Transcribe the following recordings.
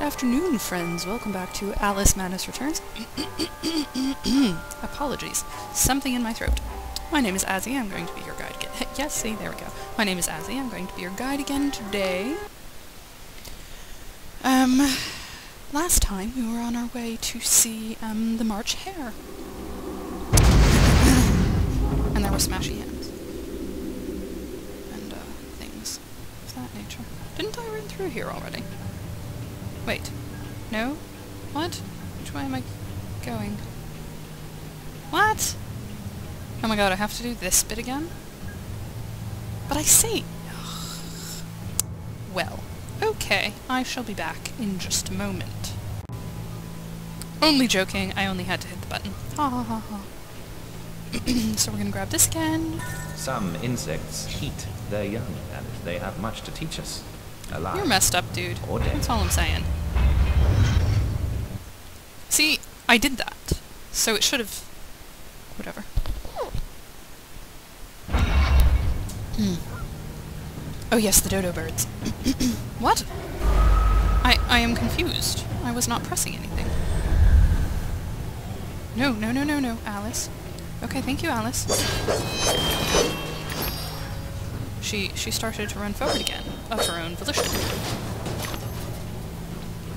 afternoon, friends. Welcome back to Alice Madness Returns. Apologies. Something in my throat. My name is Azi. I'm going to be your guide again. yes, see, there we go. My name is Azi. I'm going to be your guide again today. Um, last time we were on our way to see, um, the March Hare. and there were smashy hands. And, uh, things of that nature. Didn't I run through here already? Wait. No? What? Which way am I going? What? Oh my god, I have to do this bit again? But I see! Well, okay. I shall be back in just a moment. Only joking, I only had to hit the button. Ha ha ha ha. so we're gonna grab this again. Some insects heat their young, and they have much to teach us. Alive. You're messed up, dude. That's all I'm saying. See, I did that. So it should have... Whatever. Hmm. Oh yes, the dodo birds. what? I, I am confused. I was not pressing anything. No, no, no, no, no, Alice. Okay, thank you, Alice. She, she started to run forward again, of her own volition.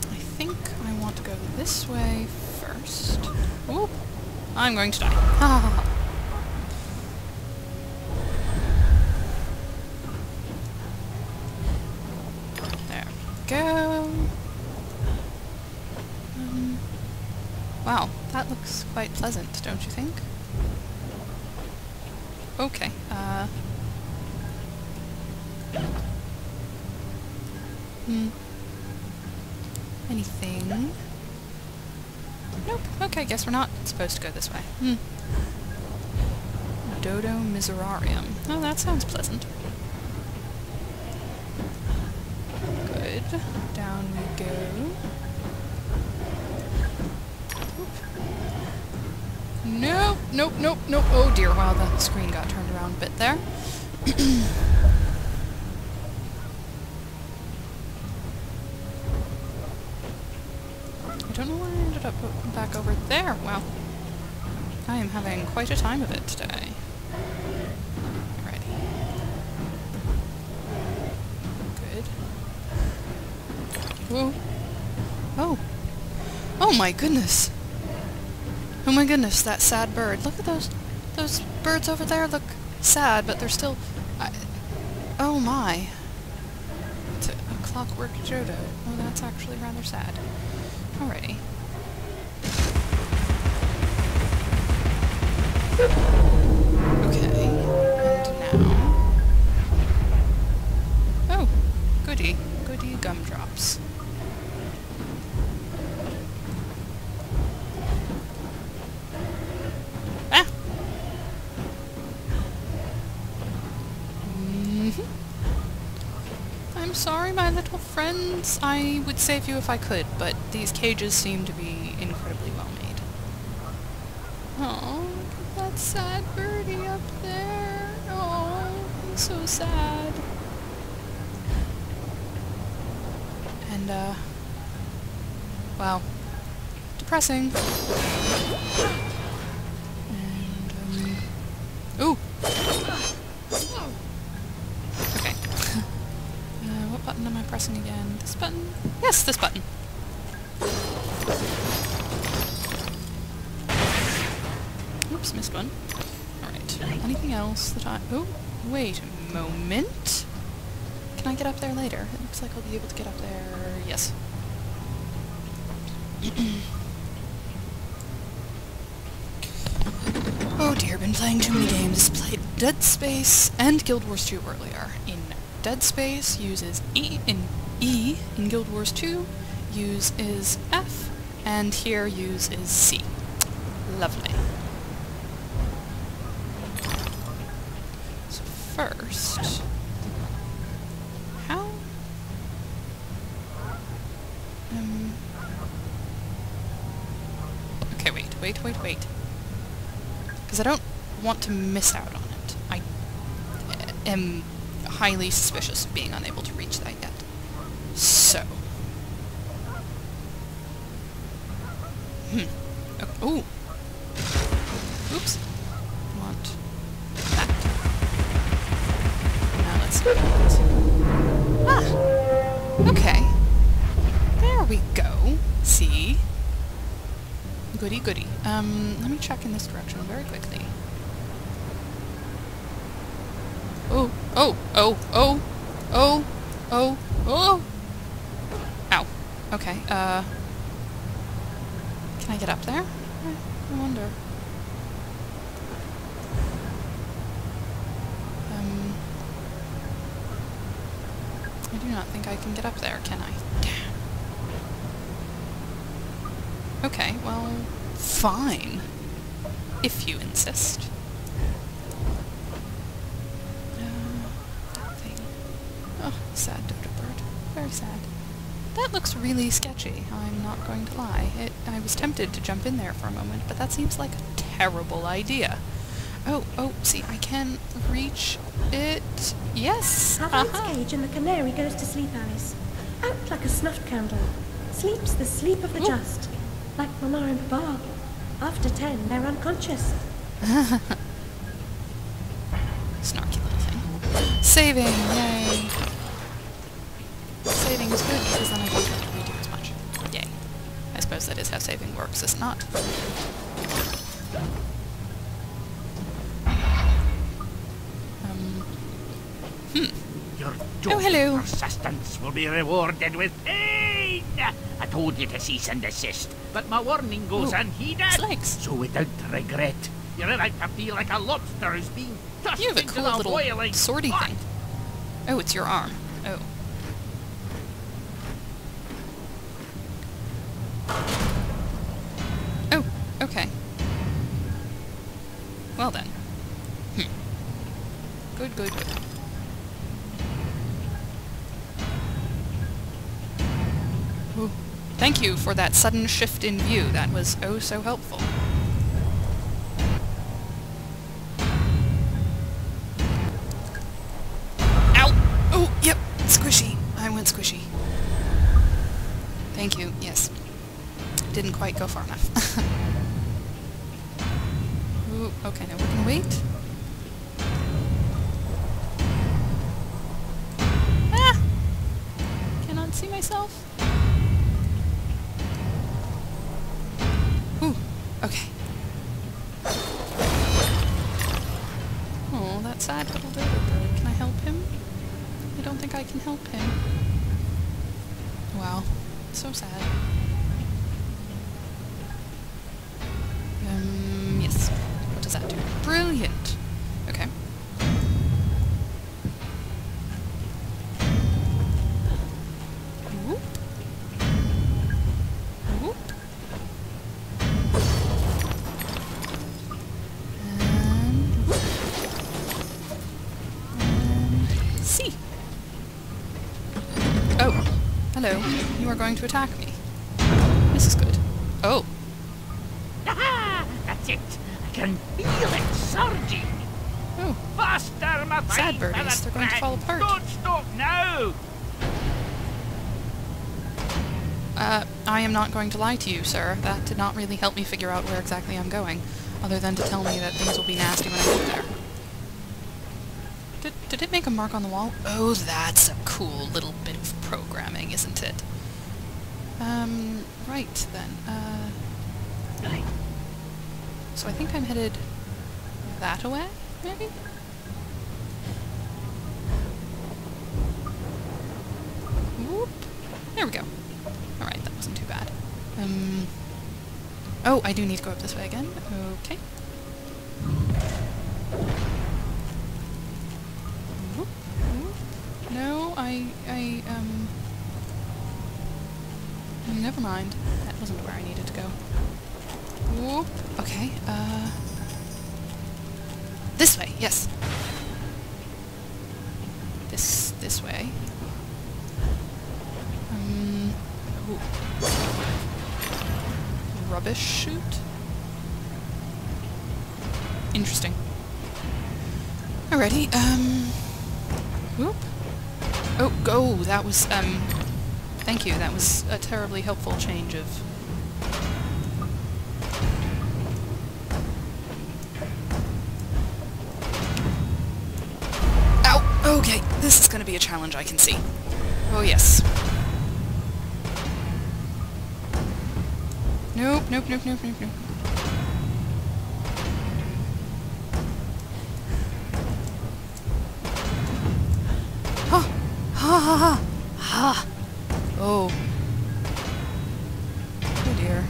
I think I want to go this way first. Oop! I'm going to die. There we go. Um, wow, that looks quite pleasant, don't you think? Okay, uh... Hmm. Anything? Nope. Okay, I guess we're not supposed to go this way. Hmm. Dodo Miserarium. Oh, that sounds pleasant. Good. Down we go. Nope, nope, nope, nope. Oh dear, wow, the screen got turned around a bit there. I don't know why I ended up back over there. Wow. I am having quite a time of it today. Good. Whoa. Oh. Oh my goodness. Oh my goodness, that sad bird. Look at those those birds over there look sad, but they're still... I, oh my. It's a, a clockwork dodo. Oh, that's actually rather sad. Alrighty. Okay, and now... Oh, goody. Goody gumdrops. Ah! Mhm. I'm sorry, my little friends. I would save you if I could, but these cages seem to be incredibly well made. Oh, that sad birdie up there. Oh, he's so sad. And, uh... Wow. Depressing. And, um... Ooh! Okay. uh, what button am I pressing again? This button? Yes, this button. Oops, missed one. Alright. Anything else that I... Oh, wait a moment. Can I get up there later? It looks like I'll be able to get up there... Yes. oh dear, been playing too many games. Played Dead Space and Guild Wars 2 earlier. In Dead Space uses E in E in Guild Wars 2 use is F and here use is C. Lovely. First how um Okay, wait, wait, wait, wait. Because I don't want to miss out on it. I am highly suspicious of being unable to reach that yet. So. Hmm. Oh. Ooh. Um, let me check in this direction very quickly. Oh, oh, oh, oh, oh, oh, oh. Ow. Okay, uh... Can I get up there? I wonder. Um... I do not think I can get up there, can I? Okay, well, fine. If you insist. Uh, that thing. Oh, sad dodo bird. Very sad. That looks really sketchy, I'm not going to lie. It, I was tempted to jump in there for a moment, but that seems like a terrible idea. Oh, oh, see, I can reach it. Yes! Haven't aha. cage and the canary goes to sleep, Alice. Out like a snuffed candle. Sleeps the sleep of the Ooh. just. Like Mama and Papa. After ten, they're unconscious. Snarky little thing. Saving, yay! Saving is good because then I don't have to redo as much. Yay. I suppose that is how saving works, is it not? Um, Your Oh, hello. persistence will be rewarded with pain. I told you to cease and desist, but my warning goes Ooh, unheeded. legs. So without regret, you're about to feel like a lobster who's being tossed you have a into cool the little boiling swordy pot. thing. Oh, it's your arm. Oh. Oh, okay. Well then. Hmm. Good, good, good. Ooh. Thank you for that sudden shift in view. That was oh so helpful. Ow! Oh, yep, squishy. I went squishy. Thank you, yes. Didn't quite go far enough. Ooh, okay, now we can wait. Ah! Cannot see myself. So sad. Um, yes. What does that do? Brilliant! Okay. Whoop. Whoop. And whoop. And see. Oh, hello. Are going to attack me. This is good. Oh, Aha! That's it. I can feel it surging. oh. Faster, my Sad birdies, they're going to fall apart. Don't stop now. Uh, I am not going to lie to you, sir. That did not really help me figure out where exactly I'm going, other than to tell me that things will be nasty when I get there. Did, did it make a mark on the wall? Oh, that's a cool little bit of programming, isn't it? Um, right then. Uh, so I think I'm headed that way, maybe? Whoop. There we go. Alright, that wasn't too bad. Um... Oh, I do need to go up this way again. Okay. Whoop, whoop. No, I... Never mind. That wasn't where I needed to go. Whoop. Okay, uh... This way, yes. This, this way. Um... ooh. Rubbish chute? Interesting. Alrighty, um... Whoop. Oh, go! That was, um... Thank you, that was a terribly helpful change of... Ow! Okay, this is gonna be a challenge I can see. Oh yes. Nope, nope, nope, nope, nope, nope. Ha ha ha! Oh. Oh dear.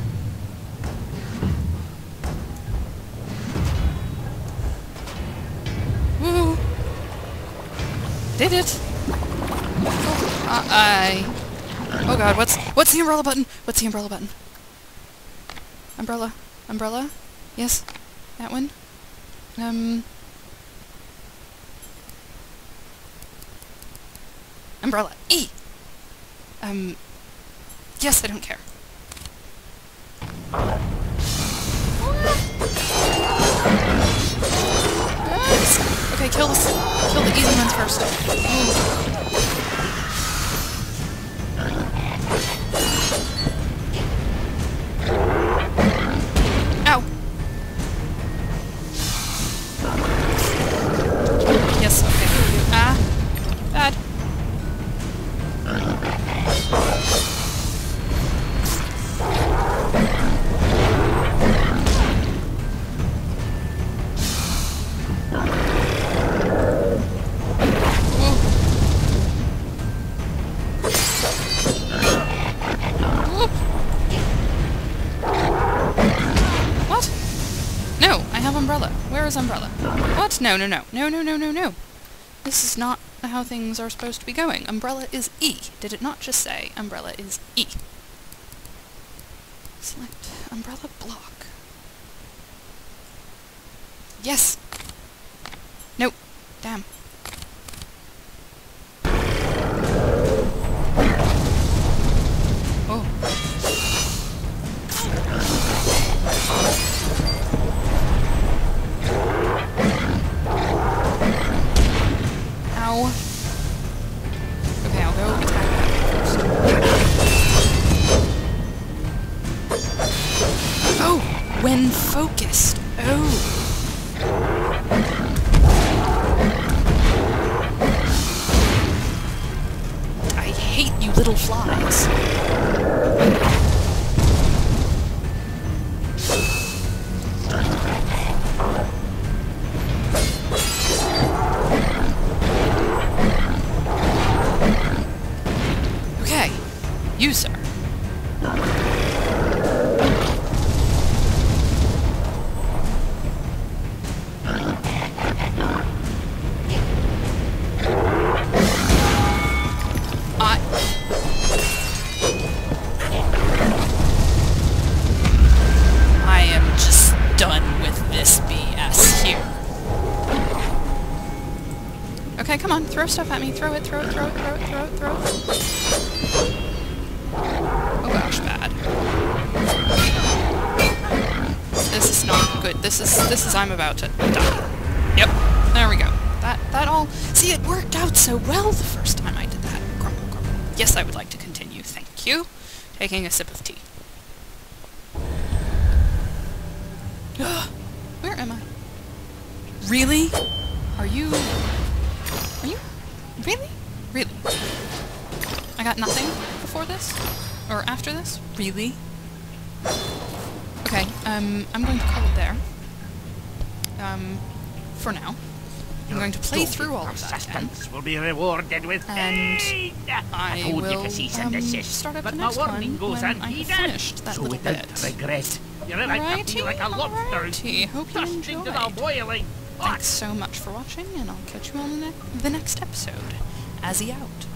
Woo! Did it! Oh, uh, I... Oh god, what's... What's the umbrella button? What's the umbrella button? Umbrella. Umbrella? Yes? That one? Um... Umbrella. E! Um... Yes, I don't care. Okay, kill the, kill the easy ones first. Ooh. Umbrella. Where is umbrella? What? No, no, no. No, no, no, no, no. This is not how things are supposed to be going. Umbrella is E. Did it not just say umbrella is E? Select umbrella block. Yes! Nope. Damn. Hate you stuff at me. Throw it, throw it, throw it, throw it, throw it, throw it. Oh gosh, bad. This is not good. This is, this is, I'm about to die. Yep, there we go. That, that all, see, it worked out so well the first time I did that. Grumble, grumble. Yes, I would like to continue, thank you. Taking a sip of tea. Where am I? Really? Are you... Really? Really? I got nothing before this? Or after this? Really? Okay, um, I'm going to call it there. Um, for now. I'm going to play through all of that again. Will be rewarded with And pain. I told will you to cease and um, desist, start up but the my next warning one goes when I unheeded. finished that so little bit. regret, you're like to feel like a lobster. Hope you thrust into the enjoyed. Thanks so much for watching, and I'll catch you on the, ne the next episode. Azi out.